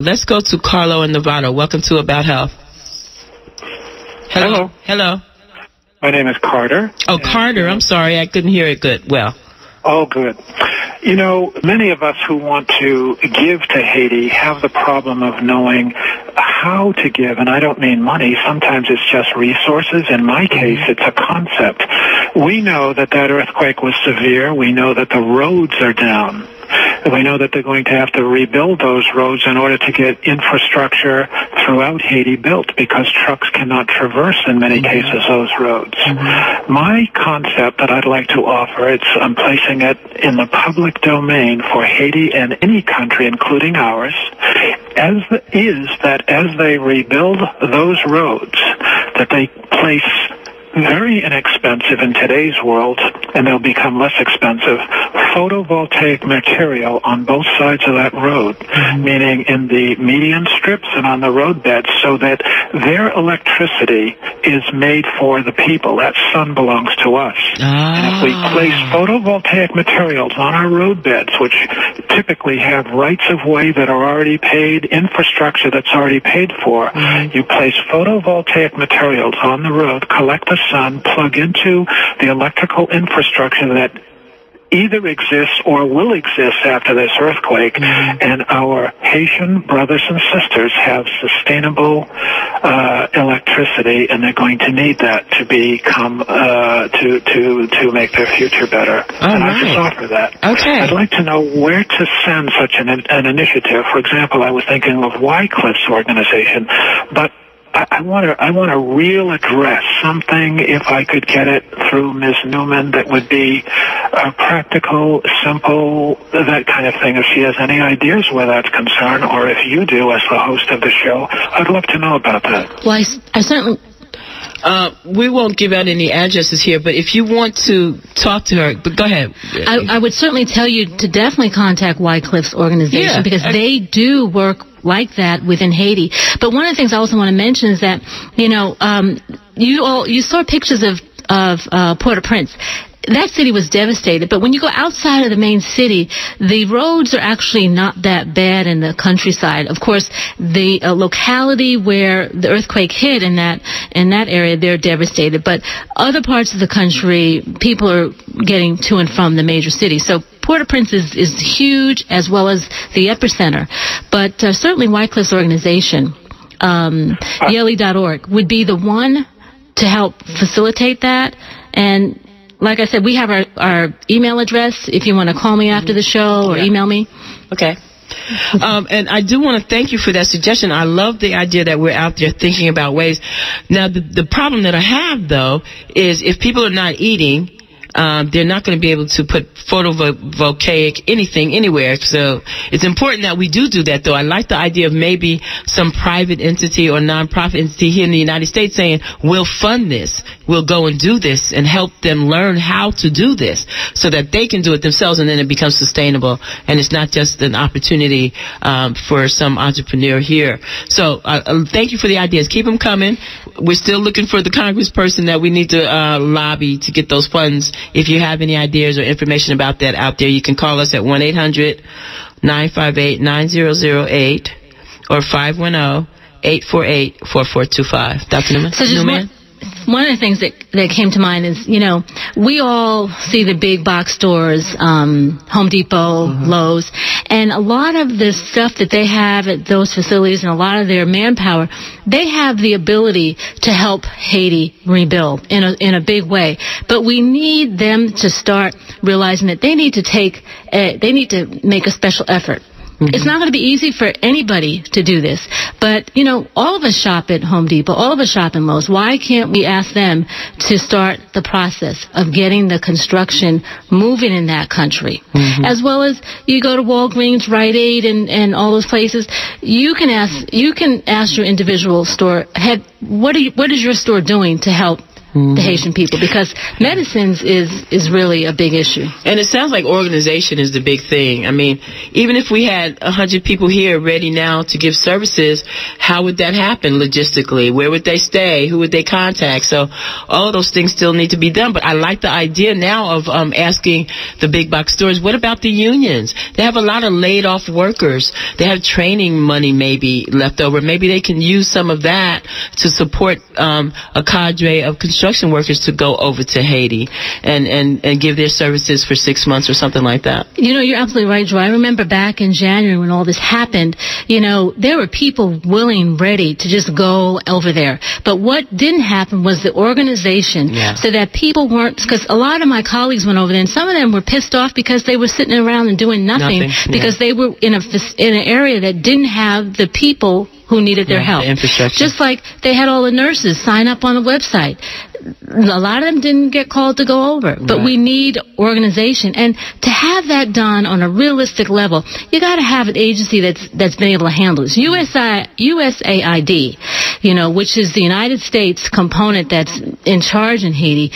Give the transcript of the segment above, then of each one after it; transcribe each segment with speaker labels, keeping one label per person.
Speaker 1: Let's go to Carlo in Nevada. Welcome to About Health. Hello. Hello.
Speaker 2: My name is Carter.
Speaker 1: Oh, Carter. I'm sorry. I couldn't hear it good. Well.
Speaker 2: Oh, good. You know, many of us who want to give to Haiti have the problem of knowing how to give, and I don't mean money. Sometimes it's just resources. In my mm-hmm. case, it's a concept. We know that that earthquake was severe. We know that the roads are down. We know that they're going to have to rebuild those roads in order to get infrastructure throughout Haiti built because trucks cannot traverse in many mm-hmm. cases those roads. Mm-hmm. My concept that I'd like to offer, it's I'm placing it in the public domain for Haiti and any country, including ours, as the, is that as they rebuild those roads, that they place very inexpensive in today's world, and they'll become less expensive, photovoltaic material on both sides of that road, mm-hmm. meaning in the median strips and on the roadbeds, so that their electricity is made for the people. That sun belongs to us. Ah. And if we ah. place photovoltaic materials on our roadbeds, which typically have rights of way that are already paid, infrastructure that's already paid for, mm-hmm. you place photovoltaic materials on the road, collect the sun, plug into the electrical infrastructure that either exists or will exist after this earthquake, mm-hmm. and our Haitian brothers and sisters have sustainable uh, electricity, and they're going to need that to become uh, to to to make their future better.
Speaker 1: All
Speaker 2: and
Speaker 1: right.
Speaker 2: I just offer that.
Speaker 1: Okay.
Speaker 2: I'd like to know where to send such an an initiative. For example, I was thinking of Wyclef's organization, but I want to I want a real address, something if I could get it through Ms. Numan that would be uh, practical, simple, that kind of thing. If she has any ideas where that's concerned, or if you do as the host of the show, I'd love to know about that.
Speaker 3: Well, I, I certainly
Speaker 1: uh, we won't give out any addresses here, but if you want to talk to her, but go ahead.
Speaker 3: I, I would certainly tell you to definitely contact Wyclef's organization
Speaker 1: yeah,
Speaker 3: because I, they do work like that within Haiti. But one of the things I also want to mention is that, you know, um, you all, you saw pictures of of uh, Port-au-Prince that city was devastated. But when you go outside of the main city, the roads are actually not that bad in the countryside. Of course, the uh, locality where the earthquake hit in that in that area, they're devastated. But other parts of the country, people are getting to and from the major cities. So Port-au-Prince is, is huge as well as the epicenter. But uh, certainly Wyclef's organization, um, Yele.org, would be the one to help facilitate that. And like I said, we have our, our email address if you want to call me after the show or
Speaker 1: yeah.
Speaker 3: email me.
Speaker 1: Okay. um, and I do want to thank you for that suggestion. I love the idea that we're out there thinking about ways. Now, the, the problem that I have, though, is if people are not eating, um, they're not going to be able to put photovoltaic anything anywhere. So it's important that we do do that, though. I like the idea of maybe some private entity or nonprofit entity here in the United States saying, we'll fund this. We'll go and do this and help them learn how to do this so that they can do it themselves and then it becomes sustainable. And it's not just an opportunity um, for some entrepreneur here. So uh, uh thank you for the ideas. Keep them coming. We're still looking for the congressperson that we need to uh, lobby to get those funds if you have any ideas or information about that out there, you can call us at 1 800 958 9008 or 510 848 4425. Dr. Numan?
Speaker 3: So Numan? One of the things that that came to mind is you know we all see the big box stores um, home depot mm-hmm. lowes and a lot of the stuff that they have at those facilities and a lot of their manpower they have the ability to help haiti rebuild in a in a big way but we need them to start realizing that they need to take a, they need to make a special effort Mm-hmm. It's not going to be easy for anybody to do this. But, you know, all of us shop at Home Depot, all of us shop in Lowe's. Why can't we ask them to start the process of getting the construction moving in that country? Mm-hmm. As well as you go to Walgreens, Rite Aid, and, and all those places. You can ask, you can ask your individual store, head, what are you, what is your store doing to help mm-hmm. the Haitian people because medicines is is really a big issue.
Speaker 1: And it sounds like organization is the big thing. I mean, even if we had a hundred people here ready now to give services, how would that happen logistically? Where would they stay? Who would they contact? So all those things still need to be done. But I like the idea now of um, asking the big box stores, what about the unions? They have a lot of laid off workers. They have training money maybe left over. Maybe they can use some of that to support um, a cadre of construction workers to go over to Haiti and, and, and give their services for six months or something like that.
Speaker 3: You know, you're absolutely right, Joi. I remember back in January when all this happened, you know, there were people willing, ready to just go over there. But what didn't happen was the organization yeah. so that people weren't, because a lot of my colleagues went over there and some of them were pissed off because they were sitting around and doing nothing, nothing. because yeah. they were in a, in an area that didn't have the people who needed their yeah, help.
Speaker 1: The infrastructure.
Speaker 3: Just like they had all the nurses sign up on the website. A lot of them didn't get called to go over, but right. we need organization. And to have that done on a realistic level, you got to have an agency that's that's been able to handle this. USI, USAID, you know, which is the United States component that's in charge in Haiti,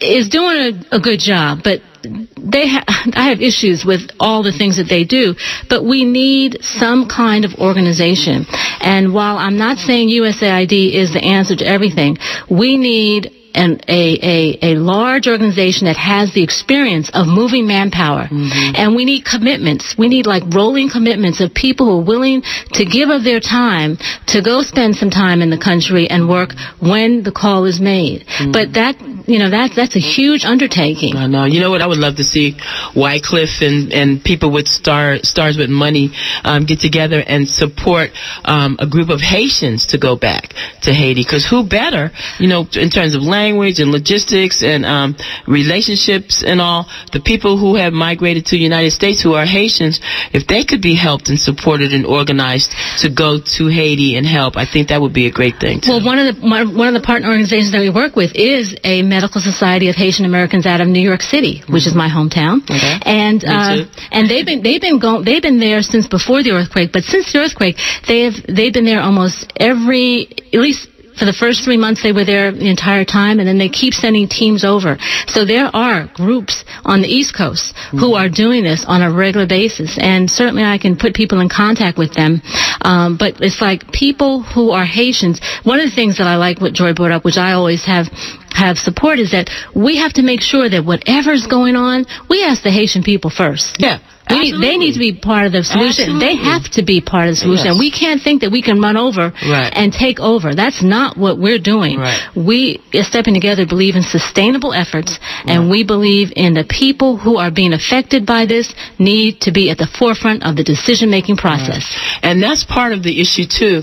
Speaker 3: is doing a, a good job, but they ha- I have issues with all the things that they do, but we need some kind of organization. And while I'm not saying USAID is the answer to everything, we need an, a, a, a large organization that has the experience of moving manpower. Mm-hmm. And we need commitments. We need like rolling commitments of people who are willing to give of their time to go spend some time in the country and work when the call is made. Mm-hmm. But that, you know, that's, that's a huge undertaking.
Speaker 1: I know. You know what? I would love to see Wyclef and, and people with star, stars with money um, get together and support um, a group of Haitians to go back to Haiti. Because who better, you know, in terms of language and logistics and um, relationships and all, the people who have migrated to the United States who are Haitians, if they could be helped and supported and organized to go to Haiti and help, I think that would be a great thing. Too.
Speaker 3: Well, one of the one of the partner organizations that we work with is a Medical Society of Haitian Americans out of New York City, which mm-hmm. is my hometown,
Speaker 1: okay.
Speaker 3: and uh, and they've been they've been going they've been there since before the earthquake, but since the earthquake, they have they've been there almost every at least for the first three months, they were there the entire time, and then they keep sending teams over. So there are groups on the East Coast mm-hmm. who are doing this on a regular basis, and certainly I can put people in contact with them. Um, but it's like people who are Haitians. One of the things that I like what Joi brought up, which I always have have support, is that we have to make sure that whatever's going on, we ask the Haitian people first.
Speaker 1: Yeah.
Speaker 3: We, they need to be part of the solution.
Speaker 1: Absolutely.
Speaker 3: They have to be part of the solution. Yes. We can't think that we can run over
Speaker 1: right.
Speaker 3: and take over. That's not what we're doing.
Speaker 1: Right.
Speaker 3: We, stepping together, believe in sustainable efforts, right. and we believe in the people who are being affected by this need to be at the forefront of the decision-making process.
Speaker 1: And that's part of the issue too,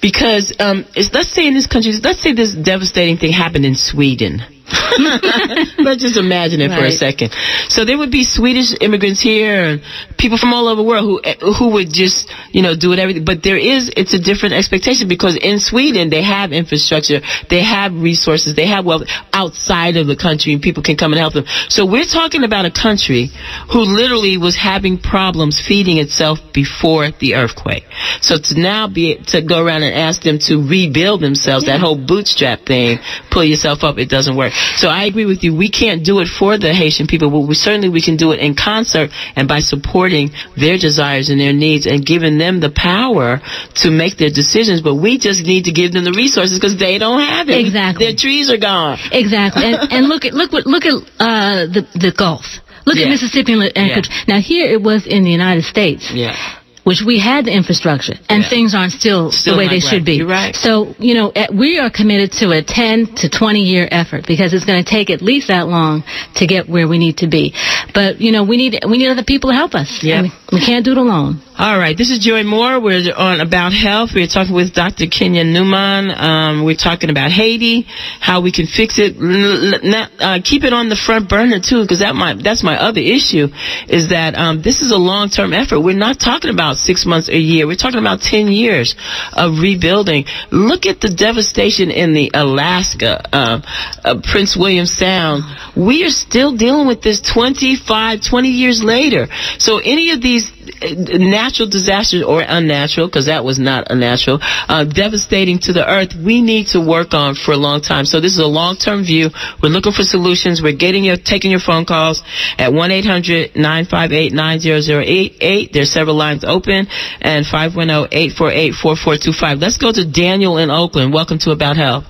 Speaker 1: because um, let's say in this country, let's say this devastating thing happened in Sweden. Let's just imagine it right. for a second. So there would be Swedish immigrants here and people from all over the world who eh, who would just you know do it everything. But there is it's a different expectation because in Sweden they have infrastructure, they have resources, they have wealth outside of the country, and people can come and help them. So we're talking about a country who literally was having problems feeding itself before the earthquake. So to now be to go around and ask them to rebuild themselves, yeah. that whole bootstrap thing, pull yourself up, it doesn't work. So I agree with you. We can't do it for the Haitian people, but we certainly we can do it in concert and by supporting their desires and their needs and giving them the power to make their decisions. But we just need to give them the resources because they don't have it.
Speaker 3: Exactly.
Speaker 1: Their trees are gone.
Speaker 3: Exactly. and, and look at look what look at uh, the the Gulf. Look yeah. at Mississippi and
Speaker 1: yeah.
Speaker 3: Now here it was in the United States.
Speaker 1: Yeah
Speaker 3: which we had the infrastructure, and
Speaker 1: yeah.
Speaker 3: things aren't still,
Speaker 1: still
Speaker 3: the way they
Speaker 1: right.
Speaker 3: should be.
Speaker 1: You're right.
Speaker 3: So, you know, eh, we are committed to a 10 to 20 year effort because it's going to take at least that long to get where we need to be. But, you know, we need, we need other people to help us.
Speaker 1: Yeah.
Speaker 3: we can't do it alone.
Speaker 1: All right. This is Joi Moore. We're on About Health. We're talking with Dr. Kenya Numan. Um, we're talking about Haiti, how we can fix it. Not, uh, keep it on the front burner too, because that that's my other issue is that, um, this is a long-term effort. We're not talking about six months a year. We're talking about 10 years of rebuilding. Look at the devastation in the Alaska, uh, uh, Prince William Sound. We are still dealing with this 25, 20 years later. So any of these natural disasters or unnatural, because that was not unnatural, uh, devastating to the earth, we need to work on for a long time. So this is a long-term view. We're looking for solutions. We're getting your, taking your phone calls at 1-800-958-9008. There's several lines open and 510-848-4425. Let's go to Daniel in Oakland. Welcome to About Health.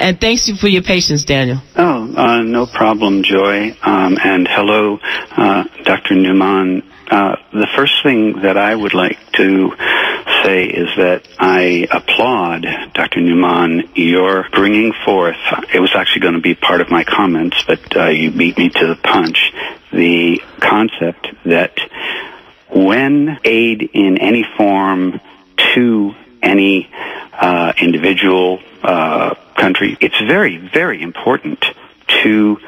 Speaker 1: And thanks you for your patience, Daniel.
Speaker 4: Oh, uh, no problem, Joi. Um, and hello, uh, Dr. Numan. Uh, the first thing that I would like to say is that I applaud, Dr. Numan, your bringing forth, it was actually going to be part of my comments, but uh, you beat me to the punch, the concept that when aid in any form to any uh, individual uh, country, it's very, very important to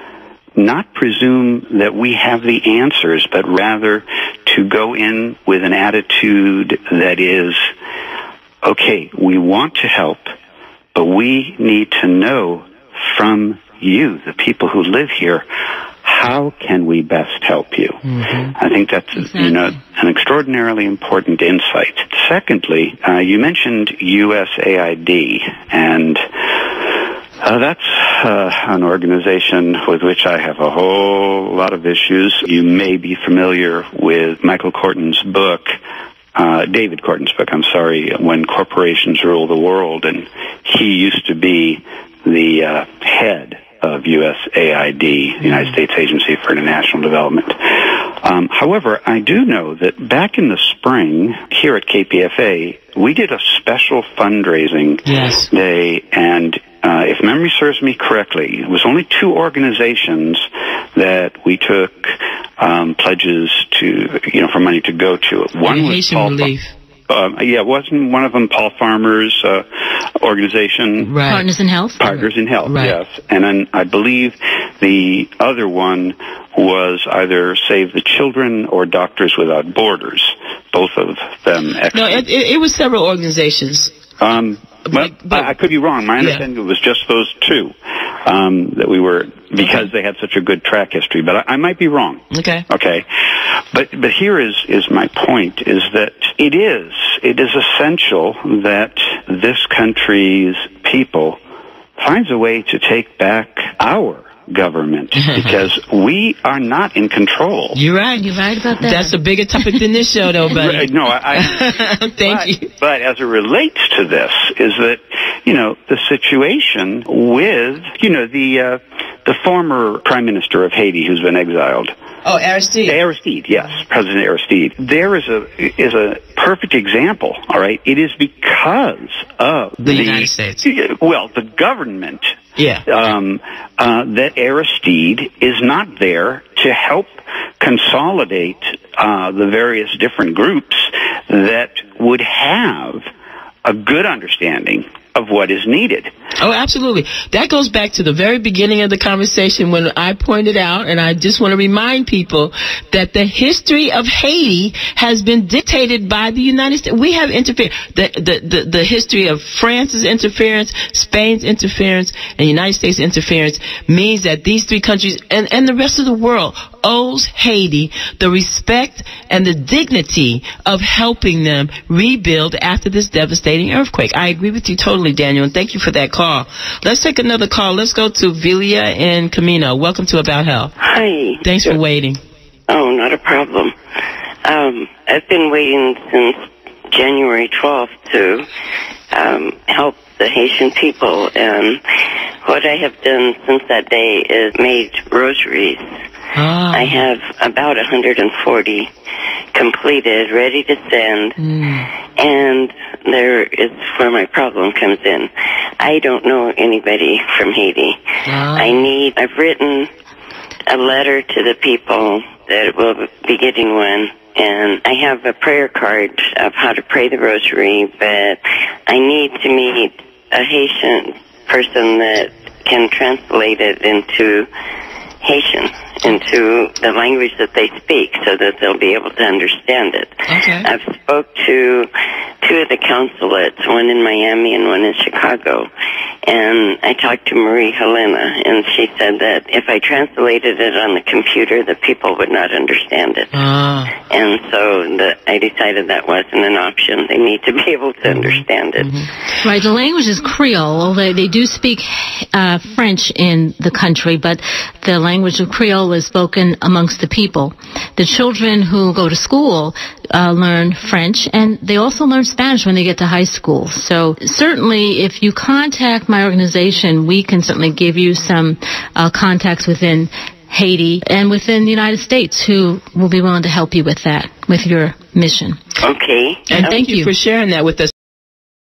Speaker 4: not presume that we have the answers, but rather to go in with an attitude that is, okay, we want to help, but we need to know from you, the people who live here, how can we best help you? Mm-hmm. I think that's exactly. you know an extraordinarily important insight. Secondly, uh, you mentioned USAID, and uh, that's uh, an organization with which I have a whole lot of issues. You may be familiar with Michael Korten's book, uh, David Korten's book, I'm sorry, When Corporations Rule the World, and he used to be the uh, head of USAID, the United States Agency for International Development. Um, however, I do know that back in the spring here at KPFA, we did a special fundraising
Speaker 1: yes.
Speaker 4: day, and uh, if memory serves me correctly, it was only two organizations that we took um, pledges to, you know, for money to go to.
Speaker 1: One was Paul Relief.
Speaker 4: Uh, yeah, wasn't one of them Paul Farmer's uh, organization?
Speaker 3: Right. Partners in Health.
Speaker 4: Partners in Health. Right. Yes, and then I believe the other one was either Save the Children or Doctors Without Borders. Both of them. Excellent.
Speaker 1: No, it, it, it was several organizations.
Speaker 4: Um, but, but, I could be wrong. My understanding yeah. was just those two um, that we were because okay. they had such a good track history. But I, I, might be wrong.
Speaker 1: Okay.
Speaker 4: Okay. But but here is is my point: is that it is it is essential that this country's people finds a way to take back our government because we are not in control.
Speaker 1: You're right.
Speaker 3: You're right about that.
Speaker 1: That's a bigger topic than this show, though, buddy.
Speaker 4: no, I.
Speaker 1: I Thank
Speaker 4: but,
Speaker 1: you.
Speaker 4: But as it relates to this, is that you know the situation with you know the uh, the former prime minister of Haiti who's been exiled.
Speaker 1: Oh, Aristide.
Speaker 4: Aristide, yes, President Aristide. There is a is a perfect example. All right, it is because of
Speaker 1: the, the United States.
Speaker 4: Well, the government.
Speaker 1: Yeah.
Speaker 4: Um, uh, that Aristide is not there to help consolidate uh, the various different groups that would have a good understanding of what is needed.
Speaker 1: Oh, absolutely. That goes back to the very beginning of the conversation when I pointed out, and I just want to remind people that the history of Haiti has been dictated by the United States. We have interfered. The, the, the, the history of France's interference, Spain's interference, and United States interference means that these three countries and, and the rest of the world owes Haiti the respect and the dignity of helping them rebuild after this devastating earthquake. I agree with you totally Absolutely, Daniel, and thank you for that call. Let's take another call. Let's go to Vilia in Camino. Welcome to About Health.
Speaker 5: Hi.
Speaker 1: Thanks for waiting.
Speaker 5: Oh, not a problem. Um, I've been waiting since January 12th to um, help the Haitian people, and what I have done since that day is made rosaries.
Speaker 1: Ah.
Speaker 5: I have about 140 completed, ready to send,
Speaker 1: mm.
Speaker 5: and there is where my problem comes in. I don't know anybody from Haiti. I need, I've written a letter to the people that will be getting one and I have a prayer card of how to pray the rosary, but I need to meet a Haitian person that can translate it into Haitian into the language that they speak so that they'll be able to understand it.
Speaker 1: Okay.
Speaker 5: I've spoke to two of the consulates, one in Miami and one in Chicago, and I talked to Marie Helena, and she said that if I translated it on the computer, the people would not understand it.
Speaker 1: Ah.
Speaker 5: And so the, I decided that wasn't an option. They need to be able to understand it.
Speaker 3: Right, the language is Creole, although they do speak uh, French in the country, but the language of Creole is spoken amongst the people. The children who go to school uh, learn French, and they also learn Spanish when they get to high school. So certainly, if you contact my organization, we can certainly give you some uh, contacts within Haiti and within the United States who will be willing to help you with that, with your mission.
Speaker 5: Okay.
Speaker 1: And
Speaker 3: Thank
Speaker 1: thank you
Speaker 3: you.
Speaker 1: for sharing that with us.